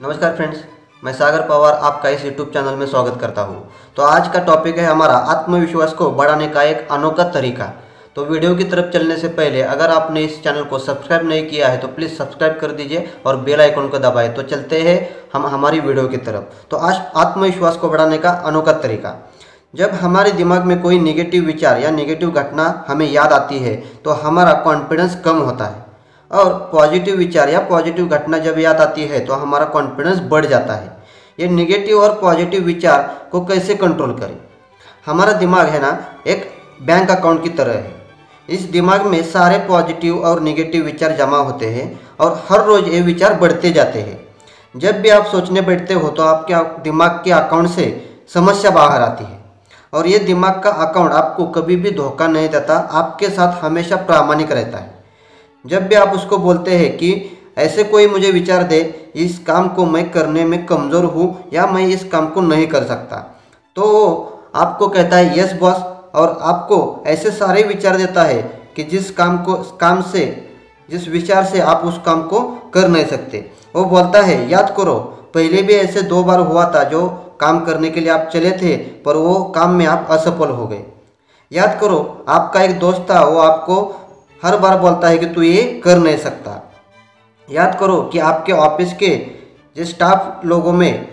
नमस्कार फ्रेंड्स, मैं सागर पवार आपका इस यूट्यूब चैनल में स्वागत करता हूँ। तो आज का टॉपिक है हमारा आत्मविश्वास को बढ़ाने का एक अनोखा तरीका। तो वीडियो की तरफ़ चलने से पहले, अगर आपने इस चैनल को सब्सक्राइब नहीं किया है तो प्लीज़ सब्सक्राइब कर दीजिए और बेल आइकन को दबाएँ। तो चलते हैं हम हमारी वीडियो की तरफ़। तो आज आत्मविश्वास को बढ़ाने का अनोखा तरीका। जब हमारे दिमाग में कोई निगेटिव विचार या निगेटिव घटना हमें याद आती है तो हमारा कॉन्फिडेंस कम होता है। और पॉजिटिव विचार या पॉजिटिव घटना जब याद आती है तो हमारा कॉन्फिडेंस बढ़ जाता है। ये निगेटिव और पॉजिटिव विचार को कैसे कंट्रोल करें? हमारा दिमाग है ना, एक बैंक अकाउंट की तरह है। इस दिमाग में सारे पॉजिटिव और निगेटिव विचार जमा होते हैं और हर रोज़ ये विचार बढ़ते जाते हैं। जब भी आप सोचने बैठते हो तो आपके दिमाग के अकाउंट से समस्या बाहर आती है। और ये दिमाग का अकाउंट आपको कभी भी धोखा नहीं देता, आपके साथ हमेशा प्रामाणिक रहता है। जब भी आप उसको बोलते हैं कि ऐसे कोई मुझे विचार दे, इस काम को मैं करने में कमज़ोर हूँ या मैं इस काम को नहीं कर सकता। तो आपको कहता है, यस बॉस। और आपको ऐसे सारे विचार देता है कि जिस काम को, काम से, जिस विचार से आप उस काम को कर नहीं सकते। वो बोलता है, याद करो, पहले भी ऐसे दो बार हुआ था जो काम करने के लिए आप चले थे, पर वो काम में आप असफल हो गए। याद करो, आपका एक दोस्त था, वो आपको हर बार बोलता है कि तू ये कर नहीं सकता। याद करो कि आपके ऑफ़िस के जो स्टाफ लोगों में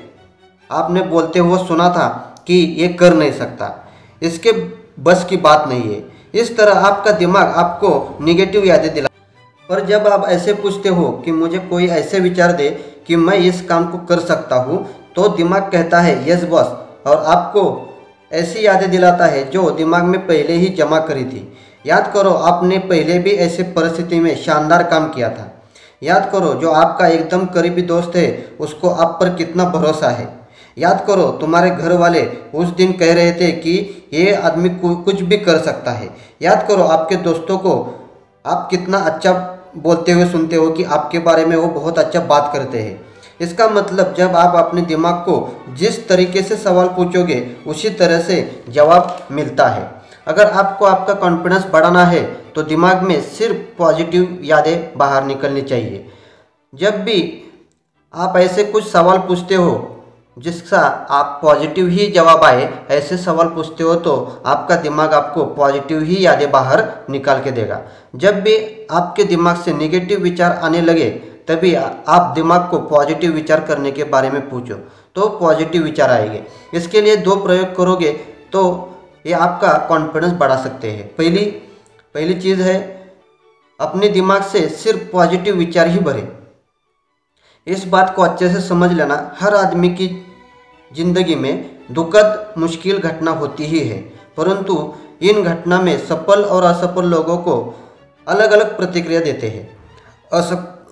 आपने बोलते हुए सुना था कि ये कर नहीं सकता। इसके बस की बात नहीं है। इस तरह आपका दिमाग आपको निगेटिव यादें दिला पर जब आप ऐसे पूछते हो कि मुझे कोई ऐसे विचार दे कि मैं इस काम को कर सकता हूँ तो दिमाग कहता है, यस बॉस। और आपको ऐसी यादें दिलाता है जो दिमाग में पहले ही जमा करी थी। याद करो, आपने पहले भी ऐसे परिस्थिति में शानदार काम किया था। याद करो, जो आपका एकदम करीबी दोस्त है, उसको आप पर कितना भरोसा है। याद करो, तुम्हारे घर वाले उस दिन कह रहे थे कि ये आदमी कुछ भी कर सकता है। याद करो, आपके दोस्तों को आप कितना अच्छा बोलते हुए सुनते हो कि आपके बारे में वो बहुत अच्छा बात करते हैं। इसका मतलब जब आप अपने दिमाग को जिस तरीके से सवाल पूछोगे, उसी तरह से जवाब मिलता है। अगर आपको आपका कॉन्फिडेंस बढ़ाना है तो दिमाग में सिर्फ़ पॉजिटिव यादें बाहर निकलनी चाहिए। जब भी आप ऐसे कुछ सवाल पूछते हो, जिसका आप पॉजिटिव ही जवाब आए, ऐसे सवाल पूछते हो तो आपका दिमाग आपको पॉजिटिव ही यादें बाहर निकाल के देगा। जब भी आपके दिमाग से नेगेटिव विचार आने लगे, तभी आप दिमाग को पॉजिटिव विचार करने के बारे में पूछो तो पॉजिटिव विचार आएँगे। इसके लिए दो प्रयोग करोगे तो ये आपका कॉन्फिडेंस बढ़ा सकते हैं। पहली पहली चीज़ है, अपने दिमाग से सिर्फ़ पॉजिटिव विचार ही भरे इस बात को अच्छे से समझ लेना, हर आदमी की ज़िंदगी में दुखद, मुश्किल घटना होती ही है। परंतु इन घटना में सफल और असफल लोगों को अलग अलग प्रतिक्रिया देते हैं।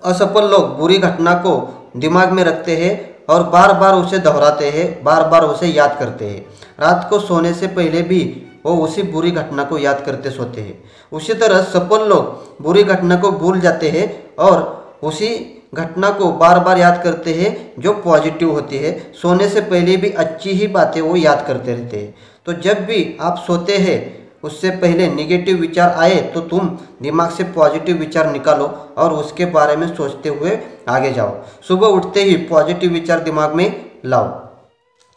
असफल लोग बुरी घटना को दिमाग में रखते हैं और बार बार उसे दोहराते हैं बार बार उसे याद करते हैं। रात को सोने से पहले भी वो उसी बुरी घटना को याद करते सोते हैं। उसी तरह सफल लोग बुरी घटना को भूल जाते हैं और उसी घटना को बार बार याद करते हैं जो पॉजिटिव होती है। सोने से पहले भी अच्छी ही बातें वो याद करते रहते हैं। तो जब भी आप सोते हैं उससे पहले निगेटिव विचार आए तो तुम दिमाग से पॉजिटिव विचार निकालो और उसके बारे में सोचते हुए आगे जाओ। सुबह उठते ही पॉजिटिव विचार दिमाग में लाओ।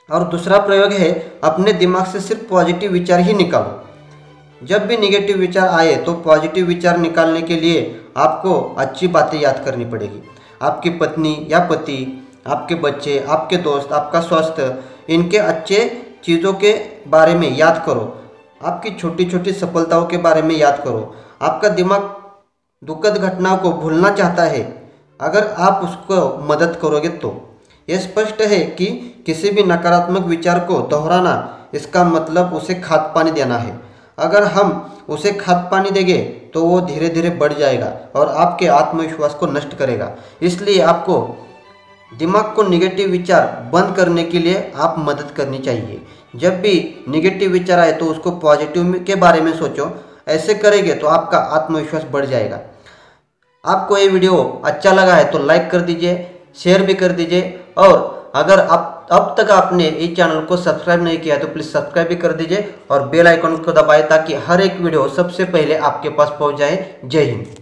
और दूसरा प्रयोग है, अपने दिमाग से सिर्फ़ पॉजिटिव विचार ही निकालो। जब भी निगेटिव विचार आए तो पॉजिटिव विचार निकालने के लिए आपको अच्छी बातें याद करनी पड़ेगी। आपकी पत्नी या पति, आपके बच्चे, आपके दोस्त, आपका स्वास्थ्य, इनके अच्छे चीज़ों के बारे में याद करो। आपकी छोटी छोटी सफलताओं के बारे में याद करो। आपका दिमाग दुखद घटनाओं को भूलना चाहता है। अगर आप उसको मदद करोगे तो। यह स्पष्ट है कि किसी भी नकारात्मक विचार को दोहराना, इसका मतलब उसे खाद पानी देना है। अगर हम उसे खाद पानी देंगे तो वो धीरे धीरे बढ़ जाएगा और आपके आत्मविश्वास को नष्ट करेगा। इसलिए आपको दिमाग को निगेटिव विचार बंद करने के लिए आप मदद करनी चाहिए। जब भी निगेटिव विचार आए तो उसको पॉजिटिव के बारे में सोचो। ऐसे करेंगे तो आपका आत्मविश्वास बढ़ जाएगा। आपको ये वीडियो अच्छा लगा है तो लाइक कर दीजिए शेयर भी कर दीजिए और अगर आप अब तक आपने इस चैनल को सब्सक्राइब नहीं किया तो प्लीज़ सब्सक्राइब भी कर दीजिए और बेल आइकन को दबाएँ ताकि हर एक वीडियो सबसे पहले आपके पास पहुँच जाए। जय हिंद।